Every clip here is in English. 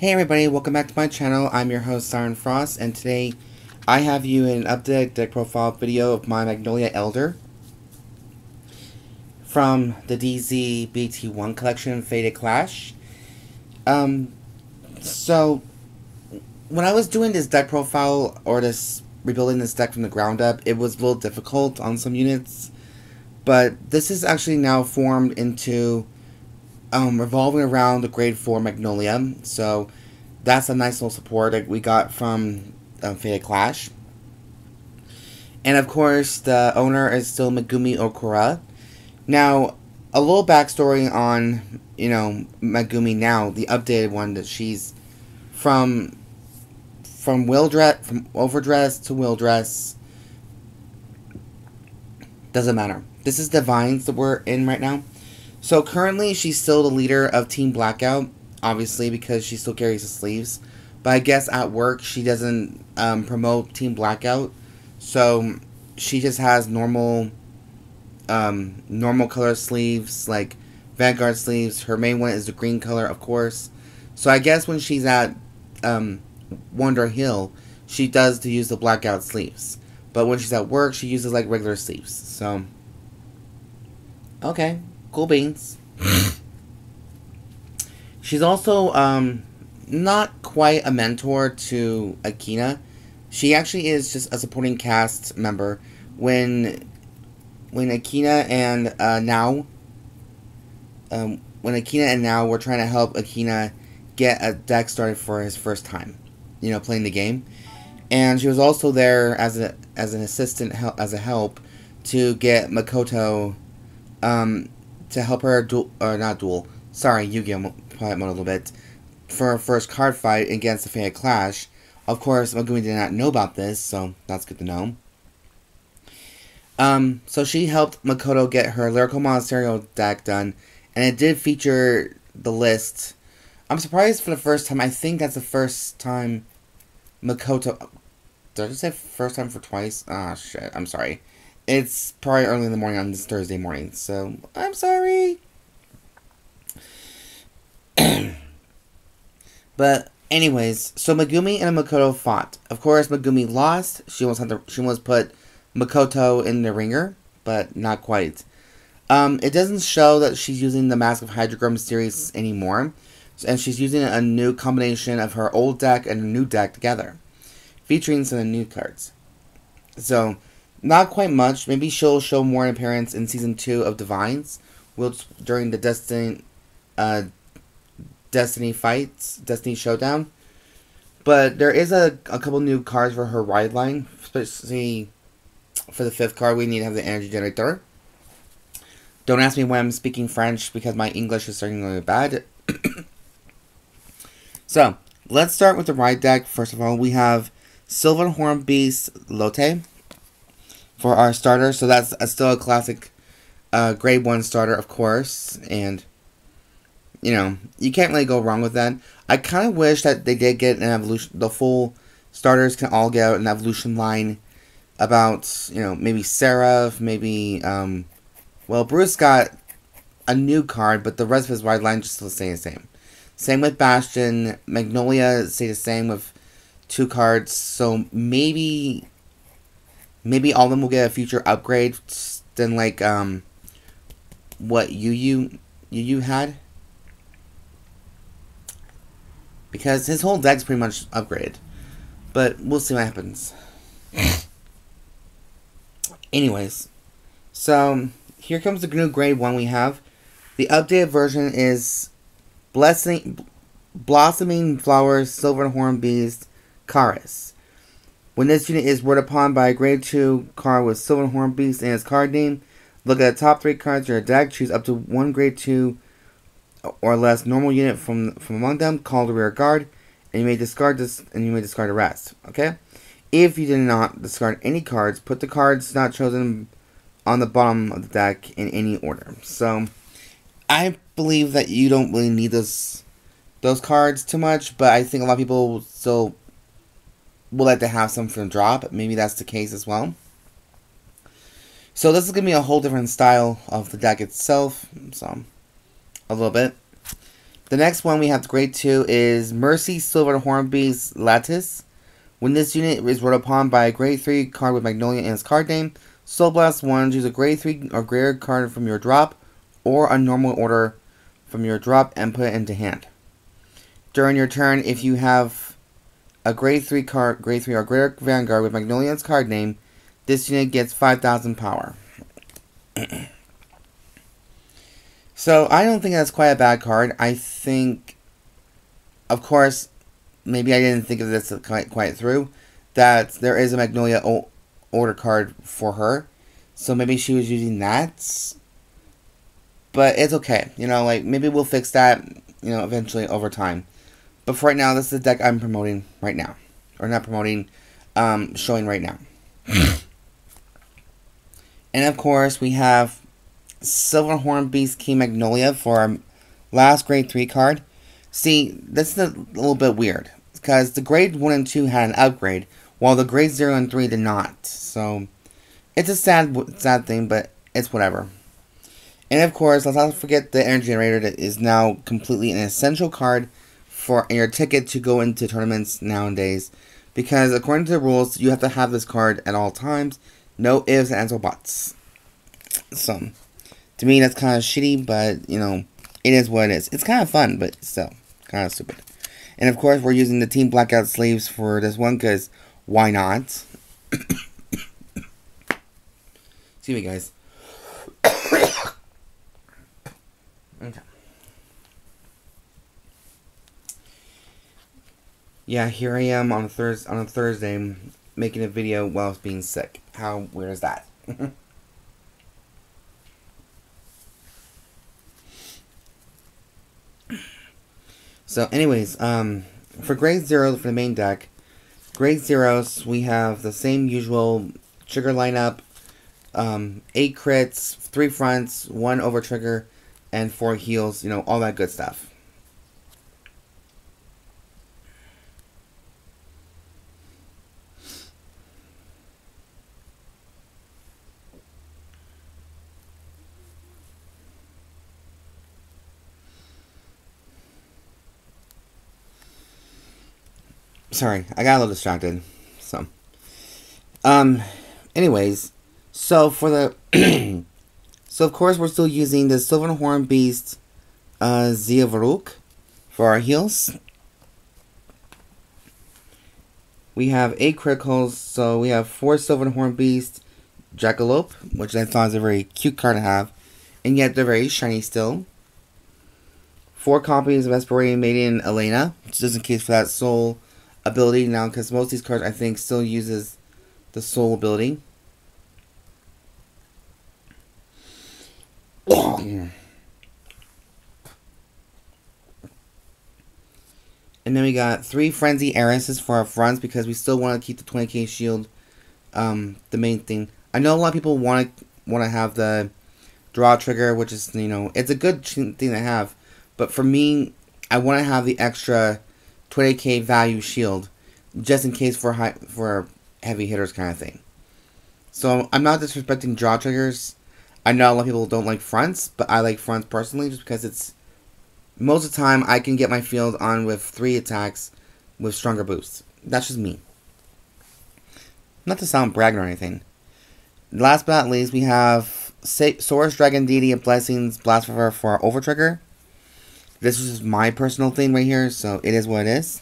Hey everybody, welcome back to my channel. I'm your host Siren Frost, and today I have you an updated deck profile video of my Magnolia Elder from the DZ BT1 collection, Fated Clash. Um, so, when I was doing this deck profile, or this rebuilding this deck from the ground up, it was a little difficult on some units, but this is actually now formed into um, revolving around the grade 4 Magnolia. So that's a nice little support that we got from um, Clash. And of course, the owner is still Megumi Okura. Now, a little backstory on, you know, Megumi now, the updated one that she's from from will dress from overdress to will dress doesn't matter. This is Divinez that we're in right now. So currently, she's still the leader of Team Blackout, obviously, because she still carries the sleeves. But I guess at work, she doesn't um, promote Team Blackout. So she just has normal, um, normal color sleeves, like Vanguard sleeves. Her main one is the green color, of course. So I guess when she's at um, Wonder Hill, she does to use the Blackout sleeves. But when she's at work, she uses like regular sleeves. So, okay, Cool beans. She's also um, not quite a mentor to Akina. She actually is just a supporting cast member when when Akina and uh, now um, when Akina and now we're trying to help Akina get a deck started for his first time, you know, playing the game. And she was also there as a as an assistant as a help to get Makoto um, to help her duel, or not duel, sorry, Yu-Gi-Oh! play mode a little bit, for her first card fight against the Fated Clash. Of course, Megumi did not know about this, so that's good to know. Um, so she helped Makoto get her Lyrical Monasterio deck done, and it did feature the list. I'm surprised for the first time. I think that's the first time Makoto. Did I just say first time for twice? Ah, oh, shit. I'm sorry. It's probably early in the morning on this Thursday morning, so I'm sorry. but anyways, so Megumi and Makoto fought. Of course, Megumi lost. She almost had to. She almost put Makoto in the ringer, but not quite. Um, it doesn't show that she's using the Mask of Hydrogram series anymore, and she's using a new combination of her old deck and new deck together, featuring some new cards. So not quite much. Maybe she'll show more in appearance in season two of Divinez, which during the Destiny, uh, Destiny fights, Destiny Showdown. But there is a, a couple new cards for her ride line, especially for the fifth card. We need to have the energy generator. Don't ask me why I'm speaking French because my English is starting to go bad. so let's start with the ride deck. First of all, we have Sylvan Horned Beast Lotte for our starter. So that's a, still a classic uh, grade 1 starter, of course. And, you know, you can't really go wrong with that. I kind of wish that they did get an evolution. The full starters can all get an evolution line about, you know, maybe Seraph, maybe, um, well, Bruce got a new card, but the rest of his wide line just still stay the same. Same with Bastion. Magnolia stay the same with two cards. So maybe maybe all of them will get a future upgrade than like um what Yu Yu Yu had. Because his whole deck's pretty much upgraded. But we'll see what happens. Anyways. So here comes the new grade one we have. The updated version is Blessing Blossoming Flowers Sylvan Horned Beast Charis. When this unit is worded upon by a grade 2 card with Sylvan Horned Beast in its card name, look at the top 3 cards of your deck, choose up to one grade 2 or less normal unit from from among them, call the rear guard, and you may discard this and you may discard the rest. Okay? If you did not discard any cards, put the cards not chosen on the bottom of the deck in any order. So I believe that you don't really need those those cards too much, but I think a lot of people still like to have some from drop. Maybe that's the case as well. So this is going to be a whole different style of the deck itself. So, a little bit. The next one we have grade 2 is Mercy Sylvan Horned Beast Lattice. When this unit is rolled upon by a grade 3 card with Magnolia in its card name, Soul Blast 1, choose a grade 3 or greater card from your drop or a normal order from your drop and put it into hand. During your turn, if you have a grade 3 card, grade 3 or greater Vanguard with Magnolia's card name, this unit gets 5,000 power. so, I don't think that's quite a bad card. I think, of course, maybe I didn't think of this quite, quite through, that there is a Magnolia order card for her. So maybe she was using that. But it's okay. You know, like, maybe we'll fix that, you know, eventually over time. But for right now, this is the deck I'm promoting right now. Or not promoting, um, showing right now. and of course, we have Sylvan Horned Beast King Magnolia for our last grade 3 card. See, this is a little bit weird. Because the grade 1 and 2 had an upgrade, while the grade 0 and 3 did not. So, it's a sad, sad thing, but it's whatever. And of course, let's not forget the energy generator that is now completely an essential card for your ticket to go into tournaments nowadays. Because according to the rules, you have to have this card at all times. No ifs, ands, or buts. So, to me, that's kind of shitty, but, you know, it is what it is. It's kind of fun, but still, kind of stupid. And of course, we're using the Team Blackout sleeves for this one, because why not? Excuse me, guys. okay. Yeah, here I am on a Thurs on a Thursday making a video while being sick. How weird is that? so, anyways, um, for grade zero for the main deck, grade zeros we have the same usual trigger lineup, um, eight crits, three fronts, one over trigger, and four heals. You know all that good stuff. Sorry, I got a little distracted. So, um, anyways, so for the, so of course we're still using the Sylvan Horned Beast, uh, Ziatorog for our heals. We have eight criticals, so we have four Sylvan Horned Beast, Jackalope, which I thought is a very cute card to have, and yet they're very shiny still. Four copies of Aspiring Maiden Alana, just in case for that soul ability now because most of these cards I think still uses the soul ability. and then we got three Frenzy Heiresses for our fronts because we still want to keep the 20k shield um, the main thing. I know a lot of people want to want to have the draw trigger, which is, you know, it's a good thing to have. But for me, I want to have the extra 20k value shield, just in case for high for heavy hitters kind of thing. So I'm not disrespecting draw triggers. I know a lot of people don't like fronts, but I like fronts personally just because it's most of the time I can get my field on with three attacks with stronger boosts. That's just me. Not to sound bragging or anything. Last but not least, we have Source Dragon Deity of Blessings Blessfavor for our Over Trigger. This is my personal thing right here, so it is what it is.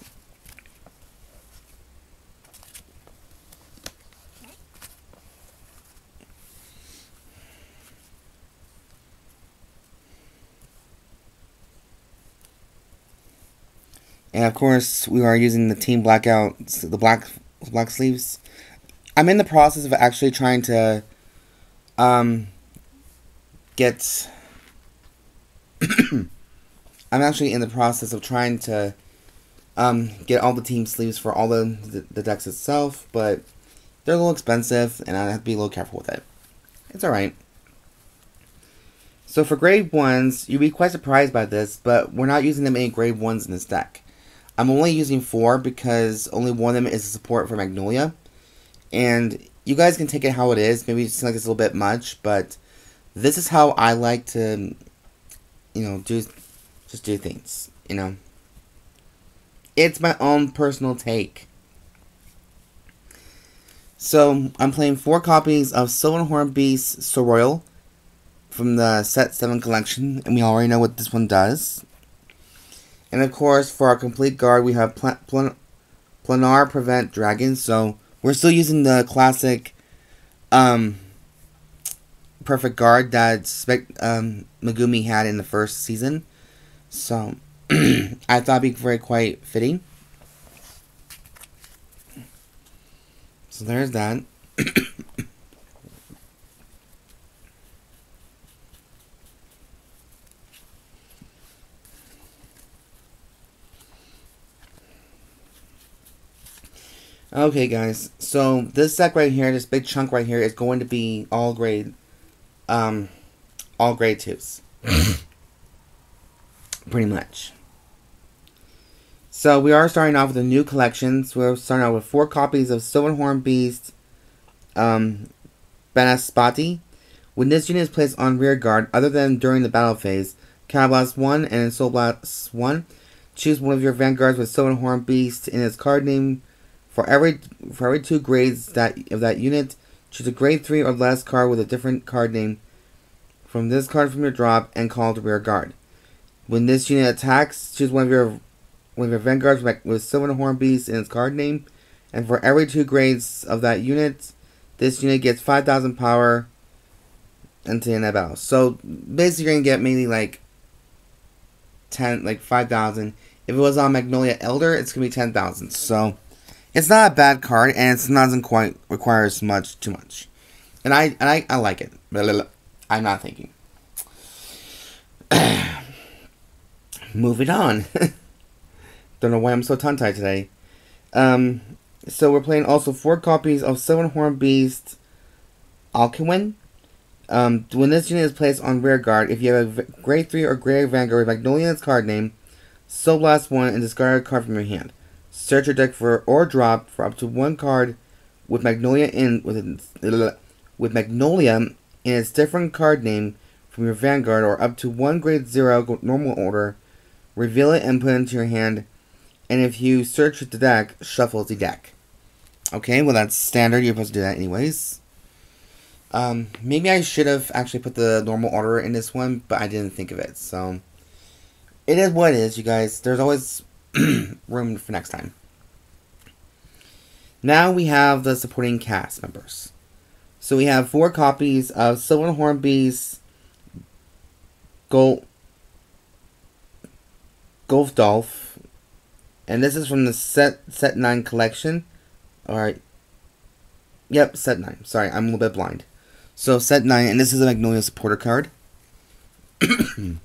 And of course, we are using the Team Blackout, the black black sleeves. I'm in the process of actually trying to um, get I'm actually in the process of trying to um, get all the team sleeves for all the, the, the decks itself, but they're a little expensive, and I have to be a little careful with it. It's alright. So for grade 1s, you'd be quite surprised by this, but we're not using them any grade 1s in this deck. I'm only using 4 because only one of them is a support for Magnolia. And you guys can take it how it is. Maybe it seems like it's a little bit much, but this is how I like to, you know, do just do things. you know, it's my own personal take. So I'm playing four copies of Sylvan Horned Beast Seroll from the Set 7 collection, and we already know what this one does. And of course, for our complete guard, we have pl pl Planar Prevent Dragon, so we're still using the classic um, perfect guard that um, Megumi had in the first season. So I thought it'd be very quite fitting. So there's that. okay, guys. So this deck right here, this big chunk right here, is going to be all grade, um, all grade twos. Pretty much. So we are starting off with a new collection. So we're starting out with four copies of Sylvan Horned Beast um, Banaspati. When this unit is placed on rear guard, other than during the battle phase, Counterblast 1 and Soul Blast 1, choose one of your vanguards with Sylvan Horned Beast in its card name. For every for every two grades that of that unit, choose a grade 3 or less card with a different card name from this card from your drop and call it rear guard. When this unit attacks, choose one of your one of your vanguards with, with Sylvan Horned Beast in its card name, and for every two grades of that unit, this unit gets 5,000 power into an battle. So basically, you're gonna get maybe like 10, like 5,000. If it was on Magnolia Elder, it's gonna be 10,000. So it's not a bad card, and it doesn't quite require as much, too much. And I, and I, I like it. I'm not thinking. Moving on. Don't know why I'm so tongue-tied today. Um, so we're playing also four copies of Sylvan Horned Beast Ilkenwin. Um, when this unit is placed on rear guard, if you have a grade 3 or grade vanguard with Magnolia's card name, Soul Blast 1 and discard a card from your hand. Search your deck for or drop for up to one card with Magnolia in with, with Magnolia in its different card name from your vanguard or up to one grade 0 normal order. Reveal it and put it into your hand and if you search the deck, shuffle the deck. Okay, well that's standard. You're supposed to do that anyways. Um, maybe I should have actually put the normal order in this one, but I didn't think of it. So, it is what it is, you guys. There's always room for next time. Now we have the supporting cast members. So we have four copies of Sylvan Horned Beast, Gold, Golf Dolph, and this is from the set set nine collection. Alright. Yep, set nine. Sorry, I'm a little bit blind. So set nine, and this is a Magnolia supporter card. the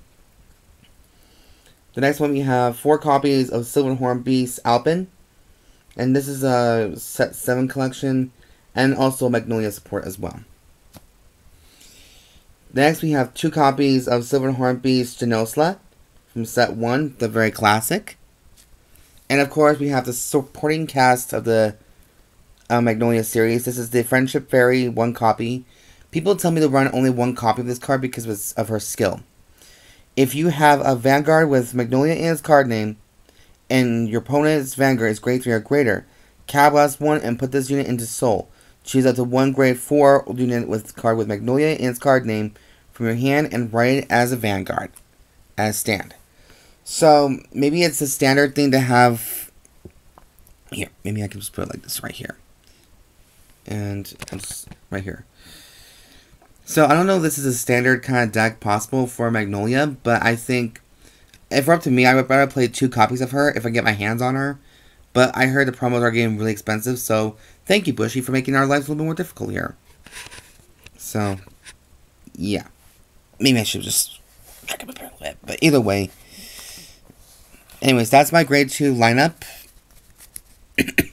next one we have four copies of Sylvan Horned Beast Alpin. And this is a set seven collection and also Magnolia support as well. Next we have two copies of Sylvan Horned Beast Giunosla from set one, the very classic. And of course, we have the supporting cast of the uh, Magnolia series. This is the Friendship Fairy one copy. People tell me to run only one copy of this card because of her skill. If you have a Vanguard with Magnolia in its card name, and your opponent's Vanguard is grade 3 or greater, Counterblast 1 and put this unit into Soul. Choose up to one grade 4 unit with card with Magnolia in its card name from your hand and write it as a Vanguard, as stand. So maybe it's a standard thing to have. Here, maybe I can just put it like this right here, and right here. So I don't know if this is a standard kind of deck possible for Magnolia, but I think if we're up to me, I would rather play two copies of her if I get my hands on her. But I heard the promos are getting really expensive, so thank you, Bushi, for making our lives a little bit more difficult here. So, yeah. Maybe I should just up a. But either way, Anyways, that's my grade 2 lineup.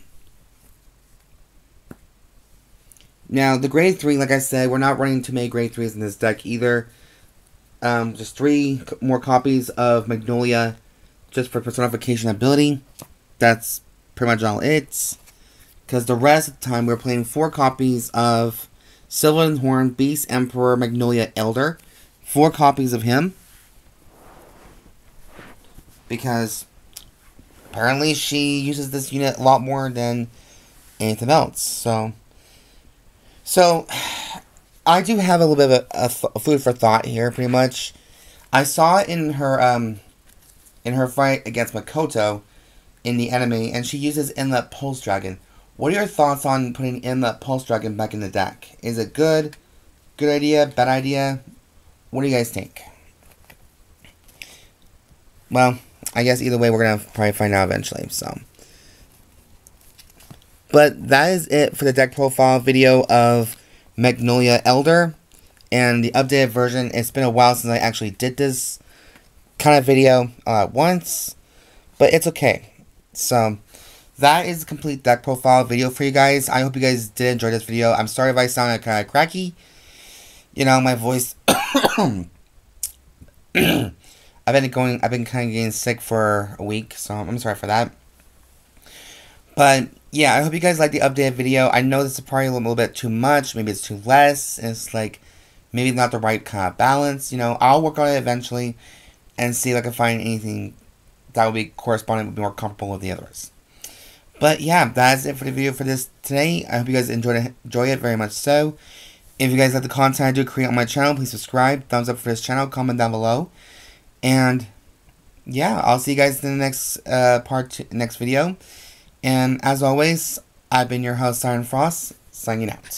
now, the grade 3, like I said, we're not running too many grade 3s in this deck either. Um, just three more copies of Magnolia just for personification ability. That's pretty much all it's. Because the rest of the time, we're playing four copies of Sylvan Horned Beast Emperor Magnolia Elder. Four copies of him. Because apparently she uses this unit a lot more than anything else. So, so I do have a little bit of a, a, food for thought here. Pretty much, I saw in her um in her fight against Makoto in the enemy, and she uses Inlet Pulse Dragon. What are your thoughts on putting Inlet Pulse Dragon back in the deck? Is it good? Good idea? Bad idea? What do you guys think? Well, I guess either way, we're gonna probably find out eventually. So, but that is it for the deck profile video of Magnolia Elder and the updated version. It's been a while since I actually did this kind of video all at once, but it's okay. So, that is a complete deck profile video for you guys. I hope you guys did enjoy this video. I'm sorry if I sounded kind of cracky. You know, my voice. I've been going. I've been kind of getting sick for a week, so I'm sorry for that. But yeah, I hope you guys like the updated video. I know this is probably a little bit too much. Maybe it's too less. It's like maybe not the right kind of balance. You know, I'll work on it eventually and see if I can find anything that would be corresponding with more comfortable with the others. But yeah, that's it for the video for this today. I hope you guys enjoyed it, enjoy it very much so. If you guys like the content I do create on my channel, please subscribe, thumbs up for this channel, comment down below. And yeah, I'll see you guys in the next uh, part, next video. And as always, I've been your host, Siren Frost, signing out.